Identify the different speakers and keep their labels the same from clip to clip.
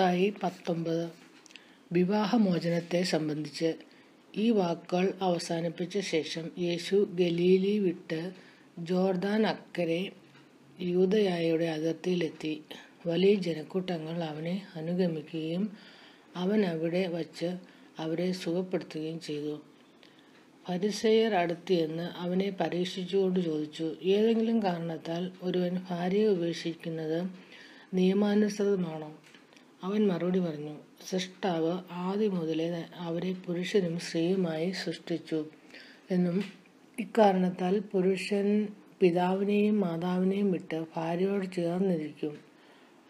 Speaker 1: മത്തായി പത്തൊമ്പത്. വിവാഹമോചനത്തെ സംബന്ധിച്ച് ഈ വാക്കുകൾ അവസാനിപ്പിച്ച ശേഷം യേശു ഗലീലി വിട്ട് ജോർദാൻ അക്കരെ യൂദയായുടെ അതിർത്തിയിലെത്തി. വലിയ ജനക്കൂട്ടങ്ങൾ അവനെ അനുഗമിക്കുകയും അവൻ അവിടെ വച്ച് അവരെ സുഖപ്പെടുത്തുകയും ചെയ്തു. പരിസയർ അടുത്തിയെന്ന് അവനെ പരീക്ഷിച്ചുകൊണ്ട് ചോദിച്ചു ഏതെങ്കിലും കാരണത്താൽ ഒരുവൻ ഭാര്യയെ ഉപേക്ഷിക്കുന്നത് നിയമാനുസൃതമാണോ? അവൻ മറുപടി പറഞ്ഞു സൃഷ്ടാവ് ആദ്യം മുതലേ അവരെ പുരുഷനും സ്ത്രീയുമായി സൃഷ്ടിച്ചു എന്നും ഇക്കാരണത്താൽ പുരുഷൻ പിതാവിനെയും മാതാവിനെയും വിട്ട് ഭാര്യയോട് ചേർന്നിരിക്കും.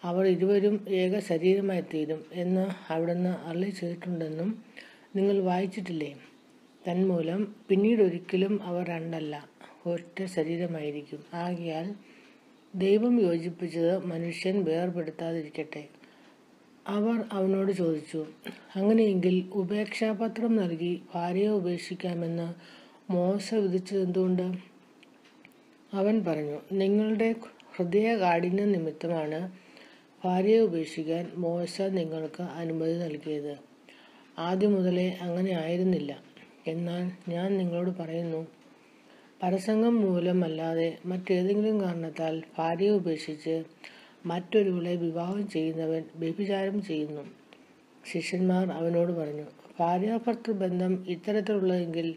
Speaker 1: അവർ ഇരുവരും ഏക ശരീരമായി തീരും എന്ന് അവിടുന്ന് അള്ളി ചെയ്തിട്ടുണ്ടെന്നും നിങ്ങൾ വായിച്ചിട്ടില്ലേ? തന്മൂലം പിന്നീട് ഒരിക്കലും അവർ രണ്ടല്ല ഒറ്റ ശരീരമായിരിക്കും. ആകയാൽ ദൈവം യോജിപ്പിച്ചത് മനുഷ്യൻ വേർപെടുത്താതിരിക്കട്ടെ. അവർ അവനോട് ചോദിച്ചു അങ്ങനെയെങ്കിൽ ഉപേക്ഷാപത്രം നൽകി ഭാര്യയെ ഉപേക്ഷിക്കാമെന്ന് മോശ വിധിച്ചതെന്തുകൊണ്ട്? അവൻ പറഞ്ഞു നിങ്ങളുടെ ഹൃദയ കാഠിന്യ നിമിത്തമാണ് ഭാര്യയെ ഉപേക്ഷിക്കാൻ മോശ നിങ്ങൾക്ക് അനുമതി നൽകിയത്. ആദ്യം മുതലേ അങ്ങനെ ആയിരുന്നില്ല. എന്നാൽ ഞാൻ നിങ്ങളോട് പറയുന്നു പരസംഗം മൂലമല്ലാതെ മറ്റേതെങ്കിലും കാരണത്താൽ ഭാര്യയെ ഉപേക്ഷിച്ച് മറ്റൊരുവളെ വിവാഹം ചെയ്യുന്നവൻ വ്യഭിചാരം ചെയ്യുന്നു. ശിഷ്യന്മാർ അവനോട് പറഞ്ഞു ഭാര്യാഭർത്തൃ ബന്ധം ഇത്തരത്തിലുള്ളതെങ്കിൽ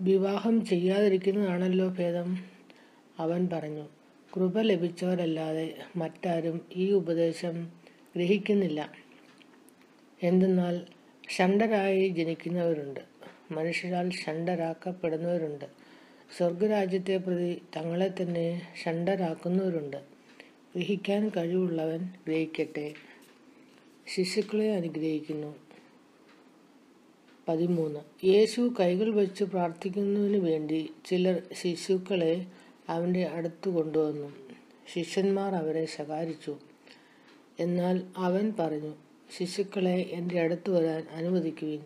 Speaker 1: വിവാഹം ചെയ്യാതിരിക്കുന്നതാണല്ലോ ഭേദം. അവൻ പറഞ്ഞു കൃപ ലഭിച്ചവരല്ലാതെ മറ്റാരും ഈ ഉപദേശം ഗ്രഹിക്കുന്നില്ല. എന്തെന്നാൽ ഷണ്ടരായി ജനിക്കുന്നവരുണ്ട്. മനുഷ്യരാൽ ഷണ്ടരാക്കപ്പെടുന്നവരുണ്ട് സ്വർഗരാജ്യത്തെ പ്രതി തങ്ങളെ തന്നെ ഷണ്ടരാക്കുന്നവരുണ്ട് ഗ്രഹിക്കാൻ കഴിവുള്ളവൻ ഗ്രഹിക്കട്ടെ. ശിശുക്കളെ അനുഗ്രഹിക്കുന്നു. പതിമൂന്ന്. യേശു കൈകൾ വെച്ച് പ്രാർത്ഥിക്കുന്നതിന് വേണ്ടി ചിലർ ശിശുക്കളെ അവന്റെ അടുത്ത് കൊണ്ടുവന്നു. ശിഷ്യന്മാർ അവരെ ശകാരിച്ചു. എന്നാൽ അവൻ പറഞ്ഞു ശിശുക്കളെ എന്റെ അടുത്ത് വരാൻ അനുവദിക്കുവിൻ.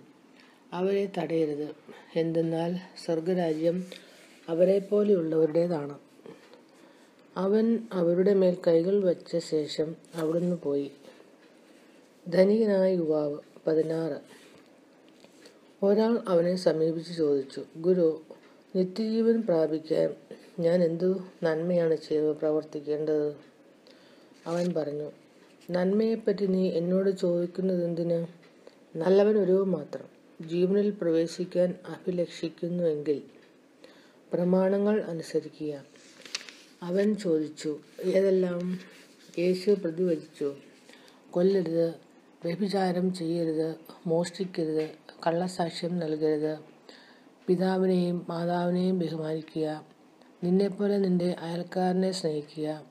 Speaker 1: അവരെ തടയരുത്. എന്തെന്നാൽ സ്വർഗരാജ്യം അവരെപ്പോലെയുള്ളവരുടേതാണ്. അവൻ അവരുടെ മേൽ കൈകൾ വച്ച ശേഷം അവിടുന്ന് പോയി. ധനികനായ യുവാവ് പതിനാറ്. ഒരാൾ അവനെ സമീപിച്ച് ചോദിച്ചു ഗുരു നിത്യജീവൻ പ്രാപിക്കാൻ ഞാൻ എന്തു നന്മയാണ് ചെയ്ത് പ്രവർത്തിക്കേണ്ടത്? അവൻ പറഞ്ഞു നന്മയെപ്പറ്റി നീ എന്നോട് ചോദിക്കുന്നത് ചോദിക്കുന്നതെന്തിന് നല്ലവൻ ഒരു മാത്രം. ജീവനിൽ പ്രവേശിക്കാൻ അഭിലഷിക്കുന്നുവെങ്കിൽ പ്രമാണങ്ങൾ അനുസരിക്കുക. അവൻ ചോദിച്ചു ഏതെല്ലാം? യേശു പ്രതിവചിച്ചു കൊല്ലരുത് വ്യഭിചാരം ചെയ്യരുത് മോഷ്ടിക്കരുത് കള്ളസാക്ഷ്യം നൽകരുത് പിതാവിനെയും മാതാവിനെയും ബഹുമാനിക്കുക നിന്നെപ്പോലെ നിന്റെ അയൽക്കാരനെ സ്നേഹിക്കുക.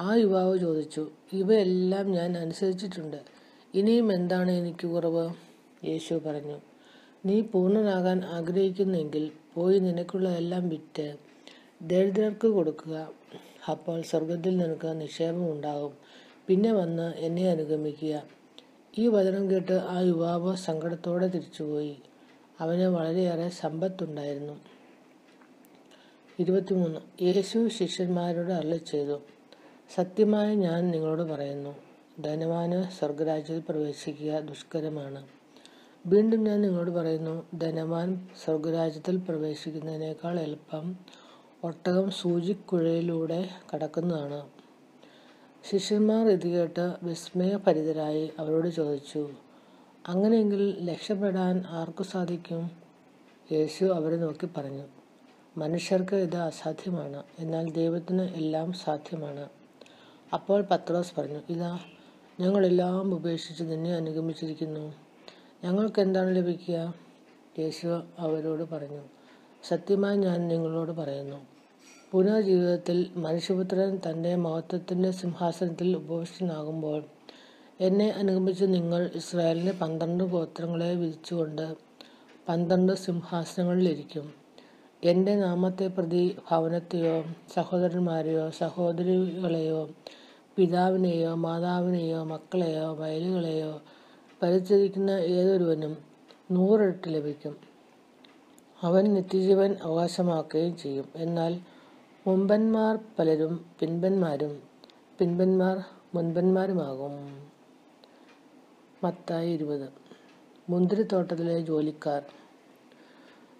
Speaker 1: ആ യുവാവ് ചോദിച്ചു ഇവയെല്ലാം ഞാൻ അനുസരിച്ചിട്ടുണ്ട് ഇനിയും എന്താണ് എനിക്ക് കുറവ്? യേശു പറഞ്ഞു നീ പൂർണനാകാൻ ആഗ്രഹിക്കുന്നെങ്കിൽ പോയി നിനക്കുള്ളതെല്ലാം വിറ്റ് ദരിദ്രർക്ക് കൊടുക്കുക. അപ്പോൾ സ്വർഗത്തിൽ നിനക്ക് നിക്ഷേപം ഉണ്ടാകും. പിന്നെ വന്ന് എന്നെ അനുഗമിക്കുക. ഈ വചനം കേട്ട് ആ യുവാവ് സങ്കടത്തോടെ തിരിച്ചുപോയി. അവന് വളരെയേറെ സമ്പത്തുണ്ടായിരുന്നു. ഇരുപത്തിമൂന്ന്. യേശു ശിഷ്യന്മാരോട് അരളി ചെയ്തു. സത്യമായി ഞാൻ നിങ്ങളോട് പറയുന്നു. ധനവാന് സ്വർഗരാജ്യത്തിൽ പ്രവേശിക്കുക ദുഷ്കരമാണ്. വീണ്ടും ഞാൻ നിങ്ങളോട് പറയുന്നു ധനവാൻ സ്വർഗരാജ്യത്തിൽ പ്രവേശിക്കുന്നതിനേക്കാൾ എളുപ്പം ഒട്ടകം സൂചിക്കുഴയിലൂടെ കടക്കുന്നതാണ്. ശിഷ്യന്മാർ ഇത് കേട്ട് വിസ്മയഭരിതരായി അവരോട് ചോദിച്ചു അങ്ങനെയെങ്കിൽ രക്ഷപ്പെടാൻ ആർക്കു സാധിക്കും? യേശു അവരെ നോക്കി പറഞ്ഞു മനുഷ്യർക്ക് ഇത് അസാധ്യമാണ് എന്നാൽ ദൈവത്തിന് എല്ലാം സാധ്യമാണ്. അപ്പോൾ പത്രോസ് പറഞ്ഞു ഇതാ ഞങ്ങളെല്ലാം ഉപേക്ഷിച്ച് നിന്നെ അനുഗമിച്ചിരിക്കുന്നു. ഞങ്ങൾക്ക് എന്താണ് ലഭിക്കുക? യേശു അവരോട് പറഞ്ഞു സത്യമായി ഞാൻ നിങ്ങളോട് പറയുന്നു പുനർജീവിതത്തിൽ മനുഷ്യപുത്രൻ തന്റെ മഹത്വത്തിന്റെ സിംഹാസനത്തിൽ ഉപവിഷ്ടനാകുമ്പോൾ എന്നെ അനുഗമിച്ച് നിങ്ങൾ ഇസ്രായേലിന്റെ പന്ത്രണ്ട് ഗോത്രങ്ങളെ വിധിച്ചുകൊണ്ട് പന്ത്രണ്ട് സിംഹാസനങ്ങളിലിരിക്കും. എന്റെ നാമത്തെ പ്രതി ഭവനത്തെയോ സഹോദരന്മാരെയോ സഹോദരികളെയോ പിതാവിനെയോ മാതാവിനെയോ മക്കളെയോ വയലുകളെയോ പരിചരിക്കുന്ന ഏതൊരുവനും നൂറിരട്ടി ലഭിക്കും. അവൻ നിത്യജീവൻ അവകാശമാക്കുകയും ചെയ്യും. എന്നാൽ മുമ്പന്മാർ പലരും പിൻപന്മാരും പിൻപന്മാർ മുൻപന്മാരുമാകും. മത്തായി ഇരുപത്. മുന്തിരിത്തോട്ടത്തിലെ ജോലിക്കാർ.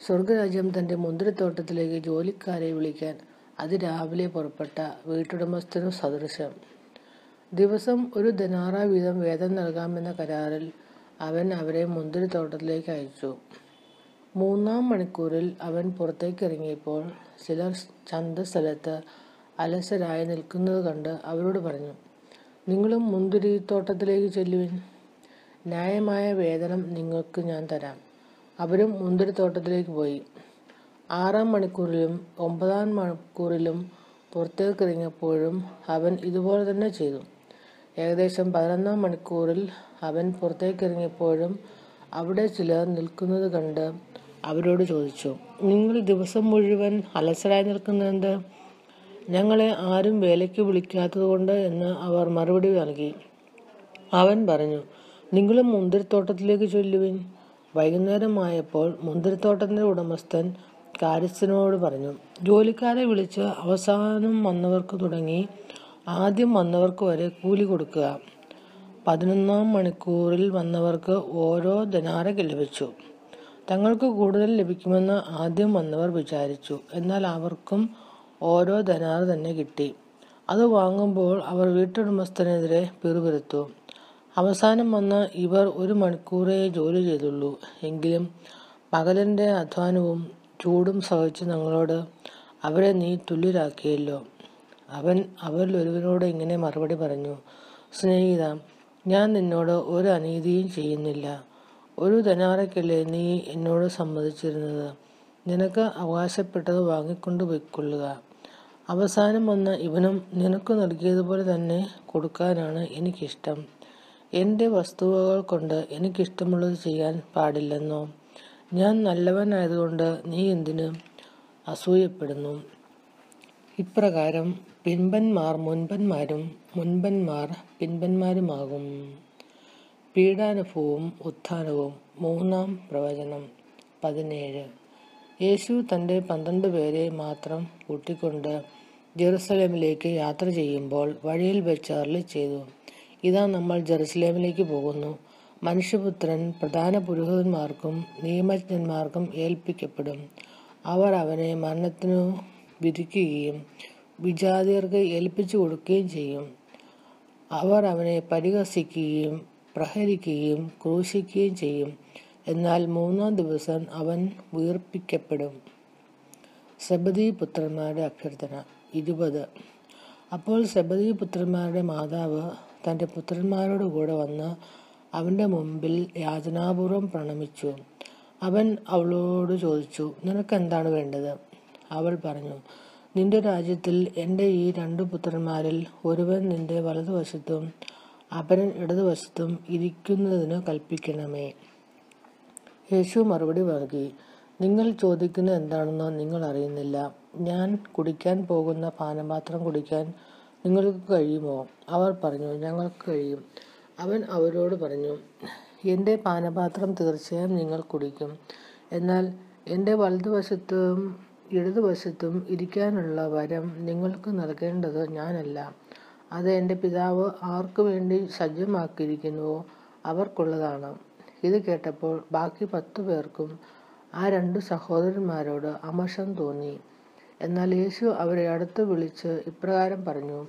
Speaker 1: സ്വർഗരാജ്യം തന്റെ മുന്തിരിത്തോട്ടത്തിലേക്ക് ജോലിക്കാരെ വിളിക്കാൻ അതിരാവിലെ പുറപ്പെട്ട വീട്ടുടമസ്ഥനു സദൃശം ദിവസം ഒരു ധനാറ വീതം വേതം നൽകാമെന്ന കരാറിൽ അവൻ അവരെ മുന്തിരിത്തോട്ടത്തിലേക്ക് അയച്ചു. മൂന്നാം മണിക്കൂറിൽ അവൻ പുറത്തേക്കിറങ്ങിയപ്പോൾ ചിലർ ചന്തസ്ഥലത്ത് അലസരായി നിൽക്കുന്നത് കണ്ട് അവരോട് പറഞ്ഞു നിങ്ങളും മുന്തിരിത്തോട്ടത്തിലേക്ക് ചെല്ലുവിൻ. ന്യായമായ വേതനം നിങ്ങൾക്ക് ഞാൻ തരാം. അവരും മുന്തിരിത്തോട്ടത്തിലേക്ക് പോയി. ആറാം മണിക്കൂറിലും ഒമ്പതാം മണിക്കൂറിലും പുറത്തേക്കിറങ്ങിയപ്പോഴും അവൻ ഇതുപോലെ തന്നെ ചെയ്തു. ഏകദേശം പതിനൊന്നാം മണിക്കൂറിൽ അവൻ പുറത്തേക്കിറങ്ങിയപ്പോഴും അവിടെ ചിലർ നിൽക്കുന്നത് കണ്ട് അവരോട് ചോദിച്ചു നിങ്ങൾ ദിവസം മുഴുവൻ അലസരായി നിൽക്കുന്നതെന്ത് ഞങ്ങളെ ആരും വേലയ്ക്ക് വിളിക്കാത്തതുകൊണ്ട് എന്ന് അവർ മറുപടി നൽകി. അവൻ പറഞ്ഞു നിങ്ങളും മുന്തിരിത്തോട്ടത്തിലേക്ക് ചൊല്ലുവിൻ. വൈകുന്നേരമായപ്പോൾ മുന്തിരിത്തോട്ടത്തിന്റെ ഉടമസ്ഥൻ കാര്യസ്ഥനോട് പറഞ്ഞു ജോലിക്കാരെ വിളിച്ച് അവസാനം വന്നവർക്ക് തുടങ്ങി ആദ്യം വന്നവർക്ക് വരെ കൂലി കൊടുക്കുക. പതിനൊന്നാം മണിക്കൂറിൽ വന്നവർക്ക് ഓരോ ധനാറ ലഭിച്ചു. തങ്ങൾക്ക് കൂടുതൽ ലഭിക്കുമെന്ന് ആദ്യം വന്നവർ വിചാരിച്ചു. എന്നാൽ അവർക്കും ഓരോ ധനാർ തന്നെ കിട്ടി. അത് വാങ്ങുമ്പോൾ അവർ വീട്ടുടമസ്ഥനെതിരെ പിറുപിറുത്തു. അവസാനം വന്ന് ഇവർ ഒരു മണിക്കൂറേ ജോലി ചെയ്തുള്ളൂ. എങ്കിലും പകലിന്റെ അധ്വാനവും ചൂടും സഹിച്ച് ഞങ്ങളോട് അവരെ നീ തുല്യരാക്കിയല്ലോ അവൻ അവരിൽ ഒരുവനോട് ഇങ്ങനെ മറുപടി പറഞ്ഞു സ്നേഹിത ഞാൻ നിന്നോട് ഒരു അനീതിയും ചെയ്യുന്നില്ല. ഒരു ധനാറയ്ക്കല്ലേ നീ എന്നോട് സമ്മതിച്ചിരുന്നത്? നിനക്ക് അവകാശപ്പെട്ടത് വാങ്ങിക്കൊണ്ടു പോയിക്കൊള്ളുക. അവസാനം വന്ന ഇവനും നിനക്ക് നൽകിയതുപോലെ തന്നെ കൊടുക്കാനാണ് എനിക്കിഷ്ടം. എന്റെ വസ്തുവകൾ കൊണ്ട് എനിക്കിഷ്ടമുള്ളത് ചെയ്യാൻ പാടില്ലെന്നോ? ഞാൻ നല്ലവനായതുകൊണ്ട് നീ എന്തിനു അസൂയപ്പെടുന്നു? ഇപ്രകാരം പിൻപന്മാർ മുൻപന്മാരും മുൻപന്മാർ പിൻപന്മാരുമാകും. പീഡാനുഭവവും ഉത്ഥാനവും. മൂന്നാം പ്രവചനം പതിനേഴ്. യേശു തന്റെ പന്ത്രണ്ട് പേരെ മാത്രം കൂട്ടിക്കൊണ്ട് ജെറുസലേമിലേക്ക് യാത്ര ചെയ്യുമ്പോൾ വഴിയിൽ വെച്ച് അറിൽ ചെയ്തു. ഇതാ നമ്മൾ ജെറുസലേമിലേക്ക് പോകുന്നു. മനുഷ്യപുത്രൻ പ്രധാന പുരോഹിതന്മാർക്കും നിയമജ്ഞന്മാർക്കും ഏൽപ്പിക്കപ്പെടും. അവർ അവനെ മരണത്തിനു വിധിക്കുകയും വിജാതിയർക്ക് ഏൽപ്പിച്ചു കൊടുക്കുകയും ചെയ്യും. അവർ അവനെ പരിഹസിക്കുകയും പ്രഹരിക്കുകയും ക്രൂശിക്കുകയും ചെയ്യും. എന്നാൽ മൂന്നാം ദിവസം അവൻ ഉയർപ്പിക്കപ്പെടും സബദി പുത്രന്മാരുടെ അഭ്യർത്ഥന ഇരുപത്. അപ്പോൾ സബദി പുത്രന്മാരുടെ മാതാവ് തന്റെ പുത്രന്മാരോട് കൂടെ വന്ന് അവന്റെ മുമ്പിൽ യാചനാപൂർവം പ്രണമിച്ചു. അവൻ അവളോട് ചോദിച്ചു നിനക്ക് എന്താണ് വേണ്ടത്? അവൾ പറഞ്ഞു നിന്റെ രാജ്യത്തിൽ എന്റെ ഈ രണ്ടു പുത്രന്മാരിൽ ഒരുവൻ നിന്റെ വലതുവശത്തും അപരൻ ഇടതുവശത്തും ഇരിക്കുന്നതിന് കൽപ്പിക്കണമേ. യേശു മറുപടി നൽകി നിങ്ങൾ ചോദിക്കുന്ന എന്താണെന്നോ നിങ്ങൾ അറിയുന്നില്ല. ഞാൻ കുടിക്കാൻ പോകുന്ന പാനപാത്രം കുടിക്കാൻ നിങ്ങൾക്ക് കഴിയുമോ? അവർ പറഞ്ഞു ഞങ്ങൾക്ക് കഴിയും. അവൻ അവരോട് പറഞ്ഞു എന്റെ പാനപാത്രം തീർച്ചയായും നിങ്ങൾ കുടിക്കും. എന്നാൽ എന്റെ വലതുവശത്തും ഇടതുവശത്തും ഇരിക്കാനുള്ള വരം നിങ്ങൾക്ക് നൽകേണ്ടത് ഞാനല്ല. അത് എന്റെ പിതാവ് ആർക്കു വേണ്ടി സജ്ജമാക്കിയിരിക്കുന്നുവോ അവർക്കുള്ളതാണ്. ഇത് കേട്ടപ്പോൾ ബാക്കി പത്തു പേർക്കും ആ രണ്ട് സഹോദരന്മാരോട് അമർഷം തോന്നി. എന്നാൽ യേശു അവരെ അടുത്ത് വിളിച്ച് ഇപ്രകാരം പറഞ്ഞു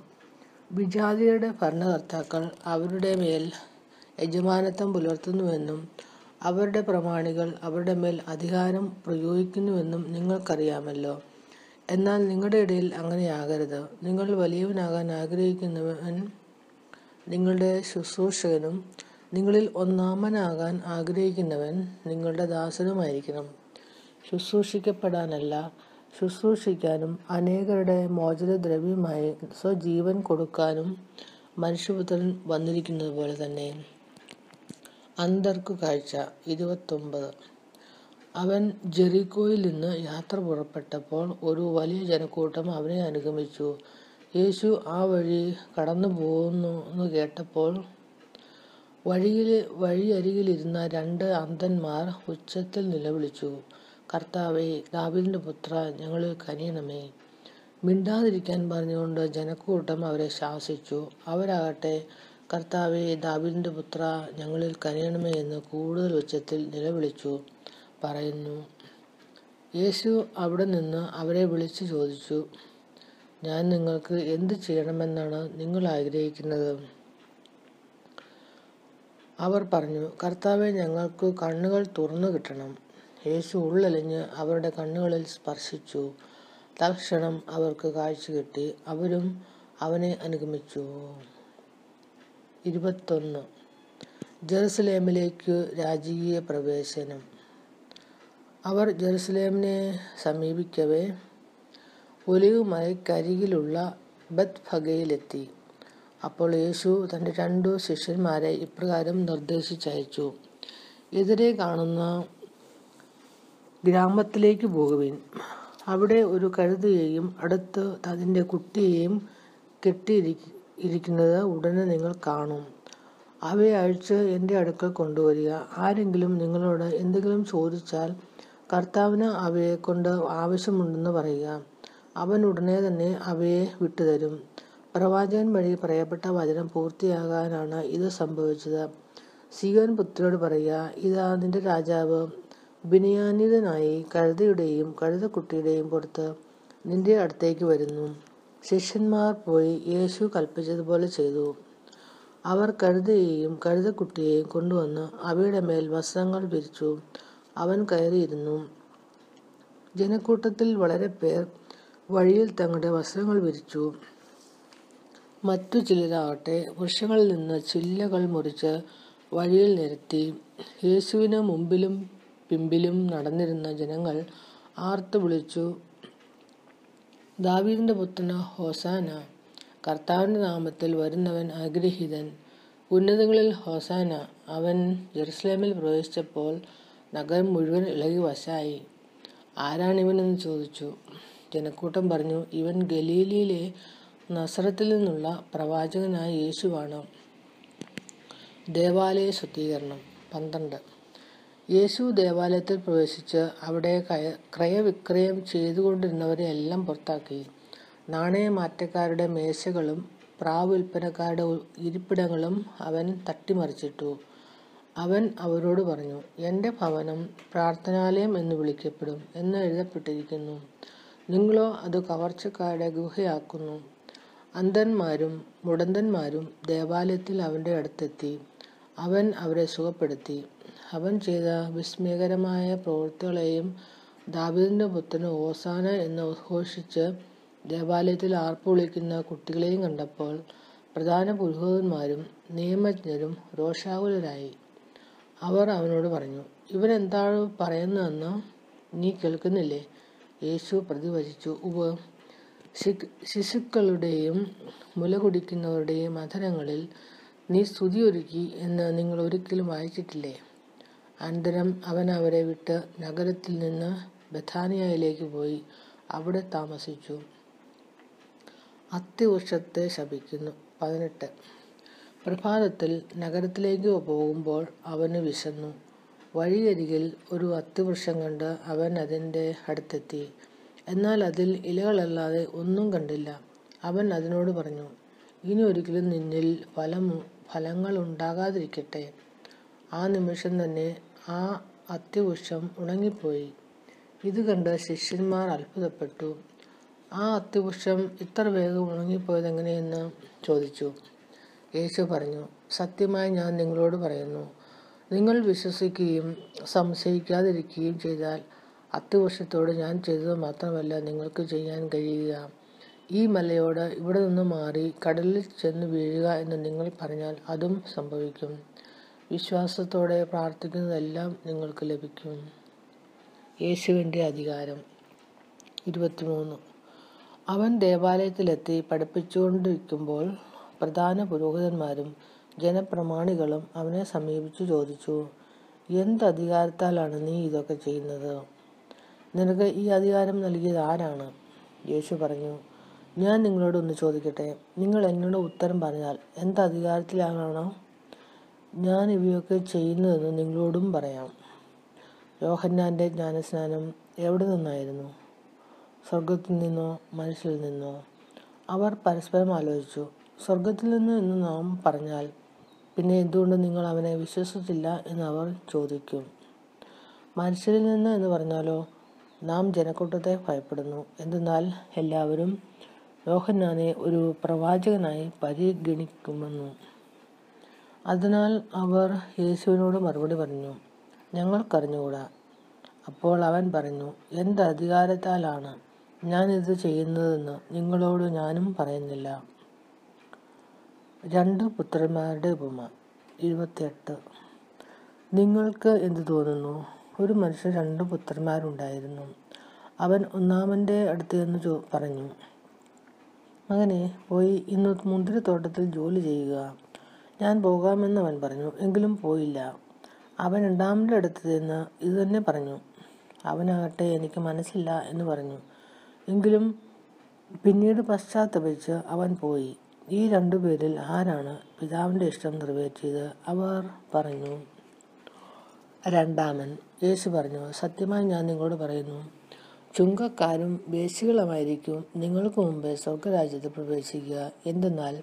Speaker 1: വിജാതിയുടെ ഭരണകർത്താക്കൾ അവരുടെ മേൽ യജമാനത്വം പുലർത്തുന്നുവെന്നും അവരുടെ പ്രമാണികൾ അവരുടെ മേൽ അധികാരം പ്രയോഗിക്കുന്നുവെന്നും നിങ്ങൾക്കറിയാമല്ലോ. എന്നാൽ നിങ്ങളുടെ ഇടയിൽ അങ്ങനെയാകരുത്. നിങ്ങൾ വലിയവനാകാൻ ആഗ്രഹിക്കുന്നവൻ നിങ്ങളുടെ ശുശ്രൂഷകനും നിങ്ങളിൽ ഒന്നാമനാകാൻ ആഗ്രഹിക്കുന്നവൻ നിങ്ങളുടെ ദാസനുമായിരിക്കണം. ശുശ്രൂഷിക്കപ്പെടാനല്ല ശുശ്രൂഷിക്കാനും അനേകരുടെ മോചനദ്രവ്യമായി സ്വജീവൻ കൊടുക്കാനും മനുഷ്യപുത്രൻ വന്നിരിക്കുന്നത് പോലെ തന്നെ. അന്തർക്കു കാഴ്ച ഇരുപത്തൊമ്പത്. അവൻ ജെറിക്കോയിൽ നിന്ന് യാത്ര പുറപ്പെട്ടപ്പോൾ ഒരു വലിയ ജനക്കൂട്ടം അവനെ അനുഗമിച്ചു. യേശു ആ വഴി കടന്നു പോകുന്നു എന്ന് കേട്ടപ്പോൾ വഴിയിൽ വഴിയരികിലിരുന്ന രണ്ട് അന്ധന്മാർ ഉച്ചത്തിൽ നിലവിളിച്ചു. കർത്താവെ ദാവീദിന്റെ പുത്ര ഞങ്ങളിൽ കനിയണമേ. മിണ്ടാതിരിക്കാൻ പറഞ്ഞുകൊണ്ട് ജനക്കൂട്ടം അവരെ ശാസിച്ചു. അവരാകട്ടെ കർത്താവെ ദാവീദിന്റെ പുത്ര ഞങ്ങളിൽ കനിയണമേ എന്ന് കൂടുതൽ ഉച്ചത്തിൽ നിലവിളിച്ചു. പറയുന്നു. യേശു അവിടെ നിന്ന് അവരെ വിളിച്ചു ചോദിച്ചു ഞാൻ നിങ്ങൾക്ക് എന്ത് ചെയ്യണമെന്നാണ് നിങ്ങൾ ആഗ്രഹിക്കുന്നത്? അവർ പറഞ്ഞു കർത്താവെ ഞങ്ങൾക്ക് കണ്ണുകൾ തുറന്നു കിട്ടണം. യേശു ഉള്ളലിഞ്ഞ് അവരുടെ കണ്ണുകളിൽ സ്പർശിച്ചു. തൽക്ഷണം അവർക്ക് കാഴ്ച കിട്ടി. അവരും അവനെ അനുഗമിച്ചു. ഇരുപത്തൊന്ന്. ജെറുസലേമിലേക്ക് രാജകീയ പ്രവേശനം. അവർ ജെറുസലേമിനെ സമീപിക്കവേ. ഒലിവ് മലയ്ക്കരികിലുള്ള ബത് ഫഗയിലെത്തി അപ്പോൾ യേശു തന്റെ രണ്ടു ശിഷ്യന്മാരെ ഇപ്രകാരം നിർദ്ദേശിച്ചയച്ചു. എതിരെ കാണുന്ന ഗ്രാമത്തിലേക്ക് പോകുവിൻ. അവിടെ ഒരു കഴുതയെയും അടുത്ത് അതിന്റെ കുട്ടിയെയും കെട്ടിയിരി ഇരിക്കുന്നത് ഉടനെ നിങ്ങൾ കാണും. അവയെ അഴിച്ച് എന്റെ അടുക്കൽ കൊണ്ടുവരിക. ആരെങ്കിലും നിങ്ങളോട് എന്തെങ്കിലും ചോദിച്ചാൽ കർത്താവിന് അവയെ കൊണ്ട് ആവശ്യമുണ്ടെന്ന് പറയുക. അവൻ ഉടനെ തന്നെ അവയെ വിട്ടുതരും. പ്രവാചകൻ വഴി പറയപ്പെട്ട വചനം പൂർത്തിയാകാനാണ് ഇത് സംഭവിച്ചത്. സിയോൻ പുത്രിയോട് പറയുക ഇതാ നിന്റെ രാജാവ് ബിനിയാനിതനായി കഴുതയുടെയും കഴുതക്കുട്ടിയുടെയും പുറത്ത് നിന്റെ അടുത്തേക്ക് വരുന്നു. ശിഷ്യന്മാർ പോയി യേശു കൽപ്പിച്ചതുപോലെ ചെയ്തു. അവർ കഴുതയെയും കഴുതക്കുട്ടിയെയും കൊണ്ടുവന്ന് അവയുടെ മേൽ വസ്ത്രങ്ങൾ വിരിച്ചു. അവൻ കയറിയിരുന്നു. ജനക്കൂട്ടത്തിൽ വളരെ പേർ വഴിയിൽ തങ്ങളുടെ വസ്ത്രങ്ങൾ വിരിച്ചു. മറ്റു ചിലരാവട്ടെ വൃക്ഷങ്ങളിൽ നിന്ന് ചില്ലകൾ മുറിച്ച് വഴിയിൽ നിരത്തി. യേശുവിന് മുമ്പിലും പിമ്പിലും നടന്നിരുന്ന ജനങ്ങൾ ആർത്തു വിളിച്ചു ദാവീദിന്റെ പുത്രന് ഹോസാന കർത്താവിന്റെ നാമത്തിൽ വരുന്നവൻ അനുഗ്രഹീതൻ ഉന്നതങ്ങളിൽ ഹോസാന. അവൻ ജെറുസലേമിൽ പ്രവേശിച്ചപ്പോൾ നഗരം മുഴുവൻ ഇളകി വശായി. ആരാണിവനെന്ന് ചോദിച്ചു. ജനക്കൂട്ടം പറഞ്ഞു ഇവൻ ഗലീലിയിലെ നസറത്തിൽ നിന്നുള്ള പ്രവാചകനായ യേശുവാണ്. ദേവാലയ ശുദ്ധീകരണം പന്ത്രണ്ട്. യേശു ദേവാലയത്തിൽ പ്രവേശിച്ച് അവിടെ കയ ക്രയവിക്രയം ചെയ്തുകൊണ്ടിരുന്നവരെ എല്ലാം പുറത്താക്കി. നാണയമാറ്റക്കാരുടെ മേശകളും പ്രാവ് വിൽപ്പനക്കാരുടെ ഇരിപ്പിടങ്ങളും അവൻ തട്ടിമറിച്ചിട്ടു. അവൻ അവരോട് പറഞ്ഞു എന്റെ ഭവനം പ്രാർത്ഥനാലയം എന്ന് വിളിക്കപ്പെടും എന്ന് എഴുതപ്പെട്ടിരിക്കുന്നു. നിങ്ങളോ അത് കവർച്ചക്കാരുടെ ഗുഹയാക്കുന്നു. അന്ധന്മാരും മുടന്തന്മാരും ദേവാലയത്തിൽ അവന്റെ അടുത്തെത്തി. അവൻ അവരെ സുഖപ്പെടുത്തി. അവൻ ചെയ്ത വിസ്മയകരമായ പ്രവൃത്തികളെയും ദാവിദിന്റെ പുത്രന് ഓസാന എന്ന് ഉദ്ഘോഷിച്ച് ദേവാലയത്തിൽ ആർപ്പുവിളിക്കുന്ന കുട്ടികളെയും കണ്ടപ്പോൾ പ്രധാന പുരോഹിതന്മാരും നിയമജ്ഞരും രോഷാകുലരായി. അവർ അവനോട് പറഞ്ഞു ഇവൻ എന്താണ് പറയുന്നതെന്ന് നീ കേൾക്കുന്നില്ലേ? യേശു പ്രതിവചിച്ചു ഉപ ശിശുക്കളുടെയും മുല കുടിക്കുന്നവരുടെയും അധരങ്ങളിൽ നീ സ്തുതിയൊരുക്കി എന്ന് നിങ്ങൾ ഒരിക്കലും വായിച്ചിട്ടില്ലേ? അനന്തരം അവൻ അവരെ വിട്ട് നഗരത്തിൽ നിന്ന് ബഥാനിയയിലേക്ക് പോയി അവിടെ താമസിച്ചു. അത്തിവൃക്ഷത്തെ ശപിക്കുന്നു. പതിനെട്ട്. പ്രഭാതത്തിൽ നഗരത്തിലേക്ക് പോകുമ്പോൾ അവന് വിശന്നു. വഴിയരികിൽ ഒരു അത്തിവൃക്ഷം കണ്ട് അവൻ അതിന്റെ അടുത്തെത്തി. എന്നാൽ അതിൽ ഇലകളല്ലാതെ ഒന്നും കണ്ടില്ല. അവൻ അതിനോട് പറഞ്ഞു ഇനി ഒരിക്കലും നിന്നിൽ ഫലം ഫലങ്ങൾ ഉണ്ടാകാതിരിക്കട്ടെ ആ നിമിഷം തന്നെ ആ അത്തിവൃക്ഷം ഉണങ്ങിപ്പോയി. ഇത് കണ്ട് ശിഷ്യന്മാർ അത്ഭുതപ്പെട്ടു. ആ അത്തിവൃക്ഷം ഇത്ര വേഗം ഉണങ്ങിപ്പോയത് എങ്ങനെയെന്ന് ചോദിച്ചു. യേശു പറഞ്ഞു സത്യമായി ഞാൻ നിങ്ങളോട് പറയുന്നു നിങ്ങൾ വിശ്വസിക്കുകയും സംശയിക്കാതിരിക്കുകയും ചെയ്താൽ അത്തിവൃക്ഷത്തോട് ഞാൻ ചെയ്തത് മാത്രമല്ല നിങ്ങൾക്ക് ചെയ്യാൻ കഴിയുക. ഈ മലയോട് ഇവിടെ നിന്ന് മാറി കടലിൽ ചെന്ന് വീഴുക എന്ന് നിങ്ങൾ പറഞ്ഞാൽ അതും സംഭവിക്കും. വിശ്വാസത്തോടെ പ്രാർത്ഥിക്കുന്നതെല്ലാം നിങ്ങൾക്ക് ലഭിക്കും. യേശുവിന്റെ അധികാരം. ഇരുപത്തിമൂന്ന്. അവൻ ദേവാലയത്തിലെത്തി പഠിപ്പിച്ചുകൊണ്ടിരിക്കുമ്പോൾ പ്രധാന പുരോഹിതന്മാരും ജനപ്രമാണികളും അവനെ സമീപിച്ചു ചോദിച്ചു എന്ത് അധികാരത്താലാണ് നീ ഇതൊക്കെ ചെയ്യുന്നത്? നിനക്ക് ഈ അധികാരം നൽകിയത് ആരാണ്? യേശു പറഞ്ഞു ഞാൻ നിങ്ങളോട് ഒന്ന് ചോദിക്കട്ടെ നിങ്ങൾ എന്നോട് ഉത്തരം പറഞ്ഞാൽ എന്ത് അധികാരത്തിലാണോ ഞാൻ ഇവയൊക്കെ ചെയ്യുന്നതെന്ന് നിങ്ങളോടും പറയാം. യോഹന്നാന്റെ ജ്ഞാനസ്നാനം എവിടെ നിന്നായിരുന്നു? സ്വർഗത്തിൽ നിന്നോ മനസ്സിൽ നിന്നോ? അവർ പരസ്പരം ആലോചിച്ചു സ്വർഗത്തിൽ നിന്ന് എന്ന് നാം പറഞ്ഞാൽ പിന്നെ എന്തുകൊണ്ട് നിങ്ങൾ അവനെ വിശ്വസിച്ചില്ല എന്ന് അവർ ചോദിക്കും. മനുഷ്യരിൽ നിന്ന് എന്ന് പറഞ്ഞാലോ? നാം ജനക്കൂട്ടത്തെ ഭയപ്പെടുന്നു. എന്തെന്നാൽ എല്ലാവരും യോഹന്നാനെ ഒരു പ്രവാചകനായി പരിഗണിക്കുമെന്നു. അതിനാൽ അവർ യേശുവിനോട് മറുപടി പറഞ്ഞു ഞങ്ങൾക്കറിഞ്ഞുകൂടാ. അപ്പോൾ അവൻ പറഞ്ഞു എന്ത് അധികാരത്താലാണ് ഞാനിത് ചെയ്യുന്നതെന്ന് നിങ്ങളോട് ഞാനും പറയുന്നില്ല. രണ്ട് പുത്രന്മാരുടെ ഉപമ. ഇരുപത്തിയെട്ട്. നിങ്ങൾക്ക് എന്ത് തോന്നുന്നു? ഒരു മനുഷ്യൻ രണ്ട് പുത്രന്മാരുണ്ടായിരുന്നു. അവൻ ഒന്നാമന്റെ അടുത്ത് എന്ന് ചോ പറഞ്ഞു. മകനെ പോയി ഇന്ന് മുന്തിരിത്തോട്ടത്തിൽ ജോലി ചെയ്യുക. ഞാൻ പോകാമെന്ന് അവൻ പറഞ്ഞു എങ്കിലും പോയില്ല. അവൻ രണ്ടാമന്റെ അടുത്ത് ചെന്ന് ഇത് തന്നെ പറഞ്ഞു. അവനാകട്ടെ എനിക്ക് മനസ്സില്ല എന്ന് പറഞ്ഞു. എങ്കിലും പിന്നീട് പശ്ചാത്തപിച്ച് അവൻ പോയി. ഈ രണ്ടുപേരിൽ ആരാണ് പിതാവിന്റെ ഇഷ്ടം നിറവേറ്റിയത്? അവർ പറഞ്ഞു രണ്ടാമൻ. യേശു പറഞ്ഞു സത്യമായി ഞാൻ നിങ്ങളോട് പറയുന്നു ചുങ്കക്കാരും വേശികളുമായിരിക്കും നിങ്ങൾക്ക് മുമ്പേ സ്വർഗരാജ്യത്ത് പ്രവേശിക്കുക. എന്തെന്നാൽ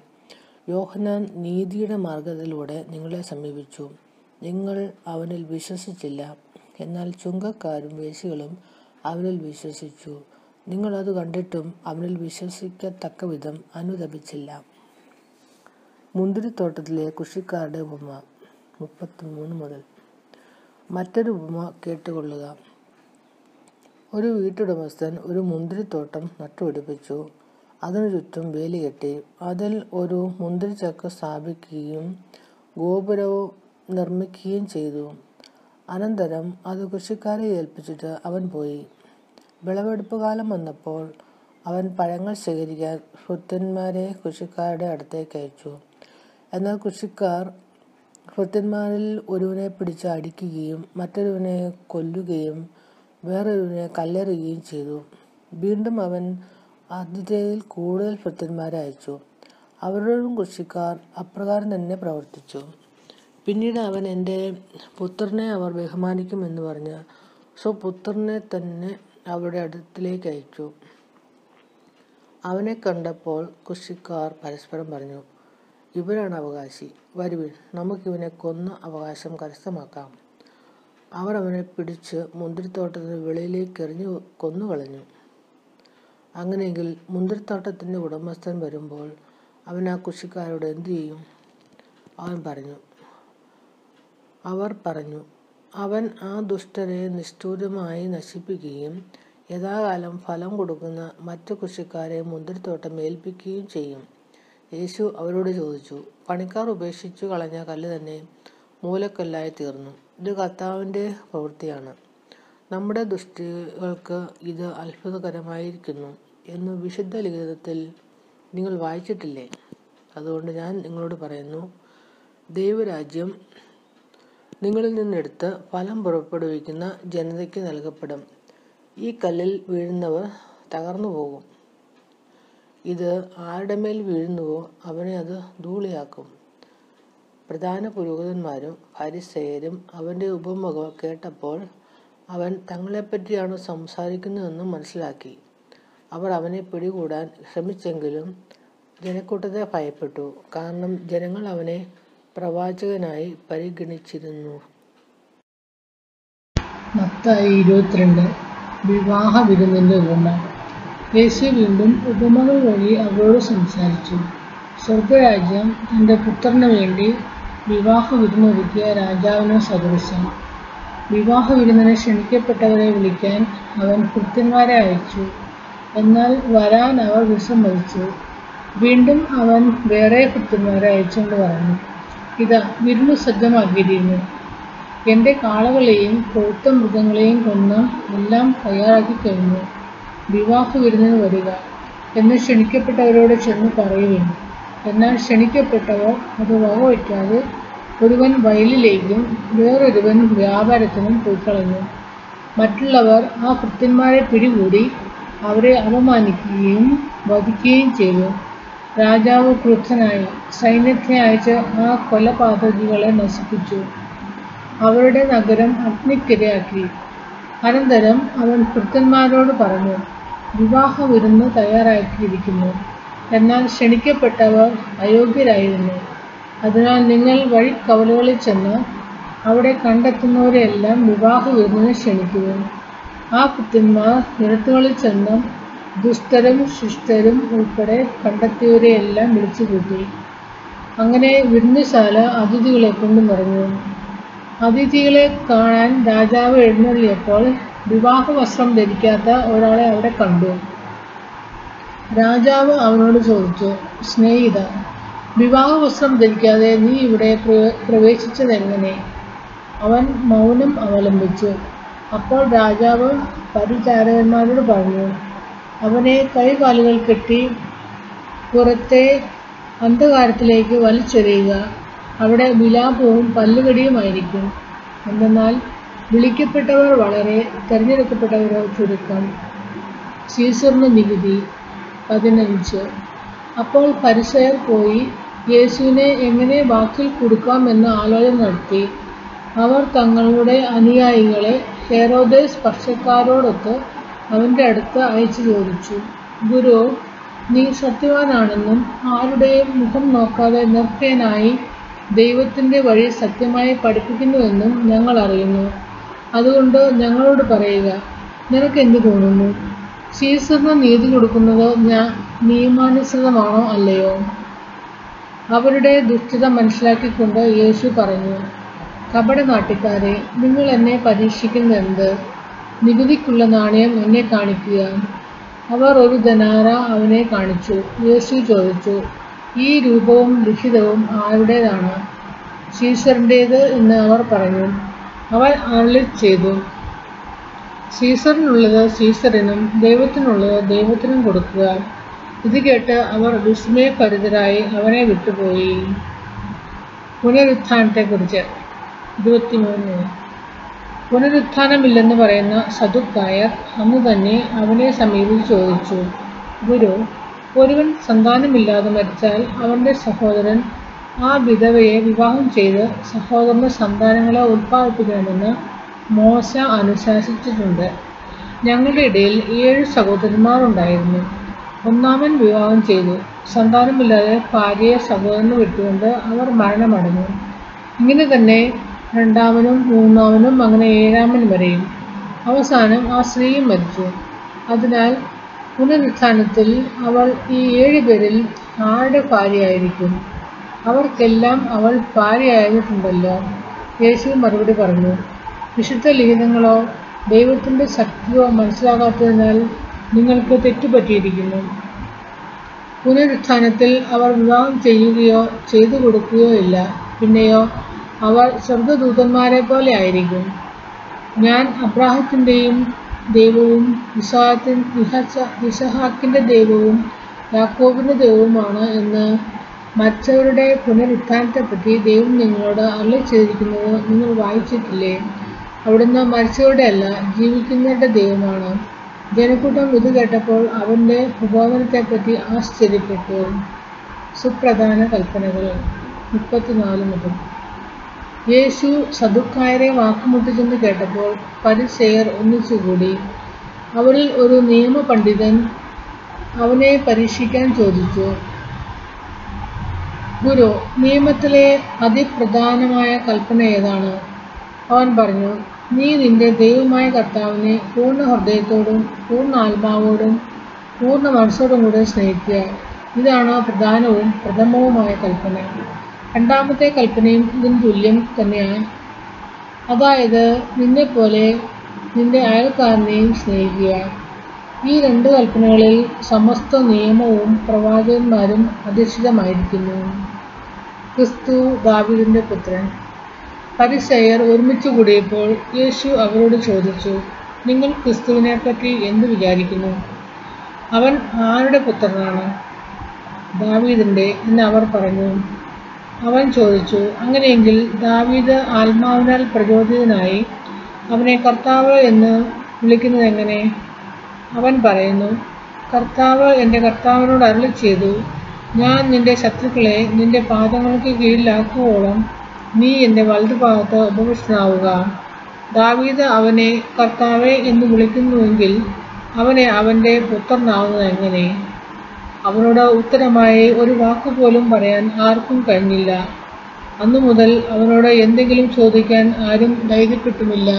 Speaker 1: യോഹനാൻ നീതിയുടെ മാർഗത്തിലൂടെ നിങ്ങളെ സമീപിച്ചു. നിങ്ങൾ അവനിൽ വിശ്വസിച്ചില്ല. എന്നാൽ ചുങ്കക്കാരും വേശികളും അവനിൽ വിശ്വസിച്ചു. നിങ്ങളത് കണ്ടിട്ടും അവനിൽ വിശ്വസിക്കത്തക്ക വിധം അനുദപിച്ചില്ല. മുന്തിരിത്തോട്ടത്തിലെ കൃഷിക്കാരുടെ ഉപമ മുപ്പത്തിമൂന്ന് മുതൽ. മറ്റൊരു ഉപമ കേട്ടുകൊള്ളുക. ഒരു വീട്ടുടമസ്ഥൻ ഒരു മുന്തിരിത്തോട്ടം നട്ടുപിടിപ്പിച്ചു. അതിനു ചുറ്റും വേലി കെട്ടി. അതിൽ ഒരു മുന്തിരിച്ചക്ക സ്ഥാപിക്കുകയും ഗോപുരവും നിർമ്മിക്കുകയും ചെയ്തു. അനന്തരം അത് കൃഷിക്കാരെ ഏൽപ്പിച്ചിട്ട് അവൻ പോയി. വിളവെടുപ്പ് കാലം വന്നപ്പോൾ അവൻ പഴങ്ങൾ ശേഖരിക്കാൻ ഭൃത്യന്മാരെ കൃഷിക്കാരുടെ അടുത്തേക്ക് അയച്ചു. എന്നാൽ കൃഷിക്കാർ ഭൃത്യന്മാരിൽ ഒരുവനെ പിടിച്ച് അടിക്കുകയും മറ്റൊരുവനെ കൊല്ലുകയും വേറൊരുവനെ കല്ലെറിയുകയും ചെയ്തു. വീണ്ടും അവൻ ആതിഥേയിൽ കൂടുതൽ ഭൃത്യന്മാരെ അയച്ചു. അവരോടും കൃഷിക്കാർ അപ്രകാരം തന്നെ പ്രവർത്തിച്ചു. പിന്നീട് അവൻ എന്റെ പുത്രനെ അവർ ബഹുമാനിക്കുമെന്ന് പറഞ്ഞ് സ്വപുത്രനെ തന്നെ അവരുടെ അടുത്തിലേക്ക് അയച്ചു. അവനെ കണ്ടപ്പോൾ കൃഷിക്കാർ പരസ്പരം പറഞ്ഞു ഇവരാണ് അവകാശി. വരുവിൻ നമുക്കിവനെ കൊന്ന് അവകാശം കരസ്ഥമാക്കാം. അവർ അവനെ പിടിച്ച് മുന്തിരിത്തോട്ടത്തിന് വെളിയിലേക്ക് എറിഞ്ഞു കൊന്നുകളഞ്ഞു. അങ്ങനെയെങ്കിൽ മുന്തിരിത്തോട്ടത്തിന്റെ ഉടമസ്ഥൻ വരുമ്പോൾ അവൻ ആ കൃഷിക്കാരോട് എന്തു ചെയ്യും? അവൻ പറഞ്ഞു അവർ പറഞ്ഞു അവൻ ആ ദുഷ്ടനെ നിഷ്ഠൂരമായി നശിപ്പിക്കുകയും യഥാകാലം ഫലം കൊടുക്കുന്ന മറ്റു കൃഷിക്കാരെ മുന്തിരിത്തോട്ടം ഏൽപ്പിക്കുകയും ചെയ്യും. യേശു അവരോട് ചോദിച്ചു പണിക്കാർ ഉപേക്ഷിച്ചു കളഞ്ഞ കല്ല് തന്നെ മൂലക്കല്ലായി തീർന്നു. ഇത് കർത്താവിന്റെ പ്രവൃത്തിയാണ്. നമ്മുടെ ദുഷ്ടികൾക്ക് ഇത് അത്ഭുതകരമായിരിക്കുന്നു എന്ന് വിശുദ്ധ ലിഖിതത്തിൽ നിങ്ങൾ വായിച്ചിട്ടില്ലേ? അതുകൊണ്ട് ഞാൻ നിങ്ങളോട് പറയുന്നു ദൈവരാജ്യം നിങ്ങളിൽ നിന്നെടുത്ത് ഫലം പുറപ്പെടുവിക്കുന്ന ജനതയ്ക്ക് നൽകപ്പെടും. ഈ കല്ലിൽ വീഴുന്നവർ തകർന്നു പോകും ഇത് ആരുടെ മേൽ വീഴുന്നുവോ അവനെ അത് ധൂളിയാക്കും. പ്രധാന പുരോഹിതന്മാരും ഫരിസേയരും അവന്റെ ഉപമകൾ കേട്ടപ്പോൾ അവൻ തങ്ങളെപ്പറ്റിയാണ് സംസാരിക്കുന്നതെന്ന് മനസ്സിലാക്കി. അവർ അവനെ പിടികൂടാൻ ശ്രമിച്ചെങ്കിലും ജനക്കൂട്ടത്തെ ഭയപ്പെട്ടു. കാരണം ജനങ്ങൾ അവനെ പ്രവാചകനായി പരിഗണിച്ചിരുന്നു.
Speaker 2: മത്തായി ഇരുപത്തിരണ്ട്. വിവാഹ വിരുന്നിന്റെ ഉപമ. യേശു വീണ്ടും ഉപമകൾ വഴി അവരോട് സംസാരിച്ചു. സ്വർഗരാജ്യം തന്റെ പുത്രന് വേണ്ടി വിവാഹ വിരുന്നൊരുക്കിയ രാജാവിന് സദൃശം വിവാഹ വിരുന്നിന് ക്ഷണിക്കപ്പെട്ടവരെ വിളിക്കാൻ അവൻ കൃത്യന്മാരെ അയച്ചു. എന്നാൽ വരാൻ അവർ വിസമ്മതിച്ചു. വീണ്ടും അവൻ വേറെ കൃത്യന്മാരെ അയച്ചുകൊണ്ട് പറഞ്ഞു ഇതാ വിരുന്ന് സജ്ജമാക്കിയിരിക്കുന്നു. എന്റെ കാളകളെയും കൊഴുത്ത മൃഗങ്ങളെയും കൊന്ന് എല്ലാം തയ്യാറാക്കി കഴിഞ്ഞു. വിവാഹ വിരുന്നിന് വരിക എന്ന് ക്ഷണിക്കപ്പെട്ടവരോട് ചെന്ന് പറയുകയും എന്നാൽ ക്ഷണിക്കപ്പെട്ടവർ അത് വകവയ്ക്കാതെ ഒരുവൻ വയലിലേക്കും വേറൊരുവൻ വ്യാപാരത്തിനും പോയിക്കളഞ്ഞു. മറ്റുള്ളവർ ആ കൃത്യന്മാരെ പിടികൂടി അവരെ അപമാനിക്കുകയും വധിക്കുകയും ചെയ്തു. രാജാവ് ക്രുദ്ധനായി സൈന്യത്തെ അയച്ച് ആ കൊലപാതകികളെ നശിപ്പിച്ചു. അവരുടെ നഗരം അഗ്നിക്കിരയാക്കി. അനന്തരം അവൻ ഭൃത്യന്മാരോട് പറഞ്ഞു വിവാഹ വിരുന്ന് തയ്യാറാക്കിയിരിക്കുന്നു. എന്നാൽ ക്ഷണിക്കപ്പെട്ടവർ അയോഗ്യരായിരുന്നു. അതിനാൽ നിങ്ങൾ വഴി കവലുകളിൽ ചെന്ന് അവിടെ കണ്ടെത്തുന്നവരെയെല്ലാം വിവാഹ വിരുന്നിന് ക്ഷണിക്കുക ആ കൃത്യന്മാർ നിരത്തുകളിൽ ചെന്ന് ദുഷ്ടരും ശിഷ്ടരും ഉൾപ്പെടെ കണ്ടെത്തിയവരെയെല്ലാം വിളിച്ചു കൂട്ടി അങ്ങനെ വിരുന്നുശാല അതിഥികളെ കൊണ്ട് നിറഞ്ഞു. അതിഥികളെ കാണാൻ രാജാവ് എഴുന്നള്ളിയപ്പോൾ വിവാഹ വസ്ത്രം ധരിക്കാത്ത ഒരാളെ അവിടെ കണ്ടു. രാജാവ് അവനോട് ചോദിച്ചു സ്നേഹിത വിവാഹ വസ്ത്രം ധരിക്കാതെ നീ ഇവിടെ പ്രവേശിച്ചത് പ്രവേശിച്ചതെങ്ങനെ? അവൻ മൗനം അവലംബിച്ചു. അപ്പോൾ രാജാവ് പരിചാരകന്മാരോട് പറഞ്ഞു അവനെ കൈകാലുകൾ കെട്ടി പുറത്തെ അന്ധകാരത്തിലേക്ക് വലിച്ചെറിയുക. അവിടെ വിലാപവും പല്ലുകടിയുമായിരിക്കും. എന്തെന്നാൽ വിളിക്കപ്പെട്ടവർ വളരെ തിരഞ്ഞെടുക്കപ്പെട്ടവരോ ചുരുക്കം. സീസറിന് നികുതി പതിനഞ്ച്. അപ്പോൾ പരിസയർ പോയി യേശുവിനെ എങ്ങനെ വാക്കിൽ കൊടുക്കാമെന്ന് ആലോചന നടത്തി. അവർ തങ്ങളുടെ അനുയായികളെ ഹെറോദേസ് പക്ഷക്കാരോടൊത്ത് അവന്റെ അടുത്ത് അയച്ചു ചോദിച്ചു. ഗുരു നീ സത്യവാനാണെന്നും ആരുടെയും മുഖം നോക്കാതെ നിർഭയനായി ദൈവത്തിന്റെ വഴി സത്യമായി പഠിപ്പിക്കുന്നുവെന്നും ഞങ്ങൾ അറിയുന്നു. അതുകൊണ്ട് ഞങ്ങളോട് പറയുക നിനക്ക് എന്ത് തോന്നുന്നു? സീസറിന് നീതി കൊടുക്കുന്നത് ഞാൻ നിയമാനുസൃതമാണോ അല്ലയോ? അവരുടെ ദുഷ്ടത മനസ്സിലാക്കിക്കൊണ്ട് യേശു പറഞ്ഞു കപടനാട്ടിക്കാരെ നിങ്ങൾ എന്നെ പരീക്ഷിക്കുന്നെന്ത് നികുതിക്കുള്ള നാണയം എന്നെ കാണിക്കുക. അവർ ഒരു ധനാര അവനെ കാണിച്ചു. യേശു ചോദിച്ചു ഈ രൂപവും ലിഖിതവും ആരുടേതാണ്? സീസറിന്റേത് എന്ന് അവർ പറഞ്ഞു അവൾ അരളി ചെയ്തു. സീസറിനുള്ളത് സീസറിനും ദൈവത്തിനുള്ളത് ദൈവത്തിനും കൊടുക്കുക. ഇത് കേട്ട് അവർ വിസ്മയഭരിതരായി അവനെ വിട്ടുപോയി. പുനരുത്ഥാനത്തെക്കുറിച്ച് ഇരുപത്തിമൂന്ന്. പുനരുത്ഥാനമില്ലെന്ന് പറയുന്ന സദുക്കായർ അന്ന് തന്നെ അവനെ സമീപിച്ച് ചോദിച്ചു ഗുരു ഒരുവൻ സന്താനമില്ലാതെ മരിച്ചാൽ അവന്റെ സഹോദരൻ ആ വിധവയെ വിവാഹം ചെയ്ത് സഹോദരന്റെ സന്താനങ്ങളെ ഉത്പാദിപ്പിക്കണമെന്ന് മോശ അനുശാസിച്ചിട്ടുണ്ട്. ഞങ്ങളുടെ ഇടയിൽ ഏഴ് സഹോദരന്മാരുണ്ടായിരുന്നു. ഒന്നാമൻ വിവാഹം ചെയ്തു. സന്താനമില്ലാതെ ഭാര്യയെ സഹോദരന് വിട്ടുകൊണ്ട് അവർ മരണമടഞ്ഞു. ഇങ്ങനെ തന്നെ രണ്ടാമനും മൂന്നാമനും അങ്ങനെ ഏഴാമൻ വരെയും. അവസാനം ആ സ്ത്രീയും മരിച്ചു. അതിനാൽ പുനരുത്ഥാനത്തിൽ അവൾ ഈ ഏഴുപേരിൽ ആരുടെ ഭാര്യയായിരിക്കും? അവർക്കെല്ലാം അവൾ ഭാര്യയായിട്ടുണ്ടല്ലോ. യേശു മറുപടി പറഞ്ഞു വിശുദ്ധ ലിഖിതങ്ങളോ ദൈവത്തിന്റെ ശക്തിയോ മനസ്സിലാകാത്തതിനാൽ നിങ്ങൾക്ക് തെറ്റുപറ്റിയിരിക്കുന്നു. പുനരുത്ഥാനത്തിൽ അവർ വിവാഹം ചെയ്യുകയോ ചെയ്തു കൊടുക്കുകയോ ഇല്ല. പിന്നെയോ അവർ സ്വർഗദൂതന്മാരെ പോലെ ആയിരിക്കും. ഞാൻ അബ്രാഹത്തിന്റെയും ദൈവവും ഇസാത്തിൻ ഇസഹാക്കിന്റെ ദൈവവും യാക്കോബിന്റെ ദൈവവുമാണ് എന്ന് മരിച്ചവരുടെ പുനരുത്ഥാനത്തെപ്പറ്റി ദൈവം നിങ്ങളോട് അല്ല ചെയ്തിരിക്കുന്നത് നിങ്ങൾ വായിച്ചിട്ടില്ലേ? അവിടുന്ന് മരിച്ചവരുടെ അല്ല ജീവിക്കുന്നവരുടെ ദൈവമാണ്. ജനക്കൂട്ടം ഇത് കേട്ടപ്പോൾ അവന്റെ പ്രബോധനത്തെപ്പറ്റി ആശ്ചര്യപ്പെട്ടു. സുപ്രധാന കൽപ്പനകൾ മുപ്പത്തിനാല് മുതൽ യേശു സദുക്കായരെ വാക്കുമുട്ടിച്ചെന്ന് കേട്ടപ്പോൾ പരിസേയർ ഒന്നിച്ചുകൂടി അവരിൽ ഒരു നിയമപണ്ഡിതൻ അവനെ പരീക്ഷിക്കാൻ ചോദിച്ചു. ഗുരു നിയമത്തിലെ അതിപ്രധാനമായ കൽപ്പന ഏതാണ്? അവൻ പറഞ്ഞു നീ നിന്റെ ദൈവമായ കർത്താവിനെ പൂർണ ഹൃദയത്തോടും പൂർണ ആത്മാവോടും പൂർണ മനസ്സോടും കൂടെ സ്നേഹിക്കുക. ഇതാണ് പ്രധാനവും പ്രഥമവുമായ കൽപ്പന. രണ്ടാമത്തെ കൽപ്പനയും ഇതിന് തുല്യം തന്നെയാണ്. അതായത് നിന്നെപ്പോലെ നിന്റെ അയൽക്കാരനെയും സ്നേഹിക്കുക. ഈ രണ്ട് കൽപ്പനകളിൽ സമസ്ത നിയമവും പ്രവാചകന്മാരും അധിഷ്ഠിതമായിരിക്കുന്നു. ക്രിസ്തു ദാവീദിന്റെ പുത്രൻ. പരിസയർ ഒരുമിച്ച് കൂടിയപ്പോൾ യേശു അവരോട് ചോദിച്ചു നിങ്ങൾ ക്രിസ്തുവിനെ പറ്റി എന്ത് വിചാരിക്കുന്നു? അവൻ ആരുടെ പുത്രനാണ്? ദാവീദിന്റെ എന്ന് അവർ പറഞ്ഞു അവൻ ചോദിച്ചു അങ്ങനെയെങ്കിൽ ദാവീദ് ആത്മാവിനാൽ പ്രചോദിതനായി അവനെ കർത്താവ് എന്ന് വിളിക്കുന്നത് എങ്ങനെ? അവൻ പറയുന്നു കർത്താവ് എന്റെ കർത്താവിനോട് അരുളി ചെയ്തു ഞാൻ നിന്റെ ശത്രുക്കളെ നിന്റെ പാദങ്ങൾക്ക് കീഴിലാക്കുവോളം നീ എന്റെ വലതുഭാഗത്ത് ഉപവിഷ്ടനാവുക. ദാവീദ് അവനെ കർത്താവെ എന്ന് വിളിക്കുന്നുവെങ്കിൽ അവനെ അവന്റെ പുത്രനാവുന്നത് എങ്ങനെ? അവനോട് ഉത്തരമായി ഒരു വാക്കുപോലും പറയാൻ ആർക്കും കഴിഞ്ഞില്ല. അന്നു മുതൽ അവനോട് എന്തെങ്കിലും ചോദിക്കാൻ ആരും ധൈര്യപ്പെട്ടുമില്ല.